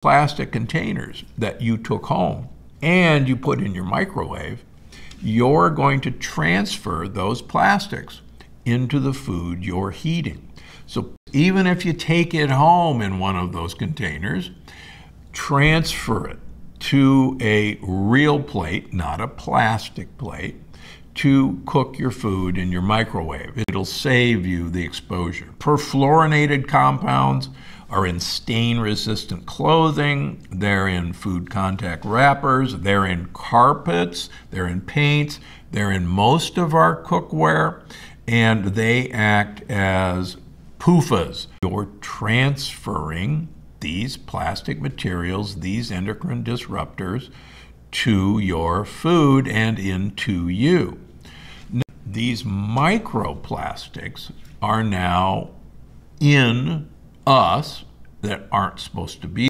plastic containers that you took home and you put in your microwave, you're going to transfer those plastics into the food you're heating. So even if you take it home in one of those containers, transfer it to a real plate, not a plastic plate, to cook your food in your microwave. It'll save you the exposure. Perfluorinated compounds are in stain resistant clothing, they're in food contact wrappers, they're in carpets, they're in paints, they're in most of our cookware, and they act as PFAS. You're transferring these plastic materials, these endocrine disruptors, to your food and into you. These microplastics are now in us that aren't supposed to be